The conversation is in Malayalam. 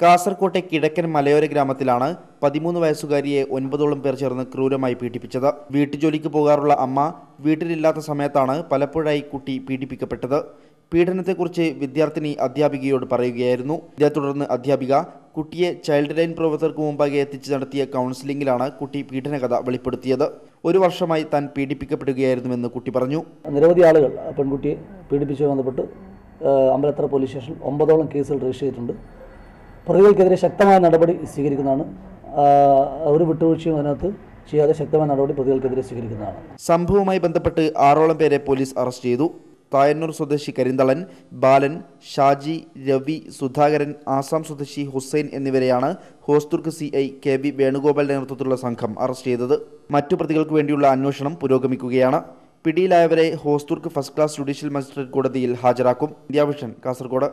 കാസർകോട്ടെ കിഴക്കൻ മലയോര ഗ്രാമത്തിലാണ് പതിമൂന്ന് വയസ്സുകാരിയെ ഒൻപതോളം പേർ ചേർന്ന് ക്രൂരമായി പീഡിപ്പിച്ചത്. വീട്ടുജോലിക്ക് പോകാറുള്ള അമ്മ വീട്ടിലില്ലാത്ത സമയത്താണ് പലപ്പോഴായി കുട്ടി പീഡിപ്പിക്കപ്പെട്ടത്. പീഡനത്തെക്കുറിച്ച് വിദ്യാർത്ഥിനി അധ്യാപികയോട് പറയുകയായിരുന്നു. ഇതേ തുടർന്ന് അധ്യാപിക കുട്ടിയെ ചൈൽഡ് ലൈൻ പ്രവർത്തകർക്ക് മുമ്പാകെ എത്തിച്ച് നടത്തിയ കൗൺസിലിംഗിലാണ് കുട്ടി പീഡനകഥ വെളിപ്പെടുത്തിയത്. ഒരു വർഷമായി താൻ പീഡിപ്പിക്കപ്പെടുകയായിരുന്നുവെന്ന് കുട്ടി പറഞ്ഞു. നിരവധി ആളുകൾ പെൺകുട്ടിയെ പീഡിപ്പിച്ചു ബന്ധപ്പെട്ട് അമ്പലത്തറ പോലീസ് സ്റ്റേഷനിൽ ഒമ്പതോളം കേസുകൾ രജിസ്റ്റർ ചെയ്തിട്ടുണ്ട്. പ്രതികൾക്കെതിരെ ശക്തമായ നടപടി സ്വീകരിക്കുന്നതാണ്. ഒരു വിട്ടുവീഴ്ചയും അതിനകത്ത് ചെയ്യാതെ ശക്തമായ നടപടി പ്രതികൾക്കെതിരെ സ്വീകരിക്കുന്നതാണ്. സംഭവവുമായി ബന്ധപ്പെട്ട് ആറോളം പേരെ പോലീസ് അറസ്റ്റ് ചെയ്തു. തായന്നൂർ സ്വദേശി കരിന്തളൻ ബാലൻ ഷാജി രവി സുധാകരൻ ആസാം സ്വദേശി ഹുസൈൻ എന്നിവരെയാണ് Hosdurg C I K V വേണുഗോപാലിന്റെ നേതൃത്വത്തിലുള്ള സംഘം അറസ്റ്റ് ചെയ്തത്. മറ്റു പ്രതികൾക്ക് വേണ്ടിയുള്ള അന്വേഷണം പുരോഗമിക്കുകയാണ്. പിടിയിലായവരെ Hosdurg first class judicial magistrate കോടതിയിൽ ഹാജരാക്കും. India vision Kasaragod.